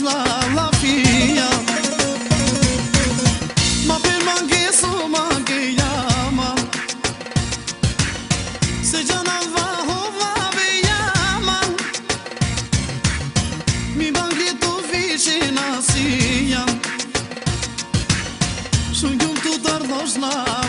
La la fija Ma për mangës ma mangë jam Se që në vahë o oh, vabe jam Mi mangë e të vishë në sija Shënjum të të rdoj na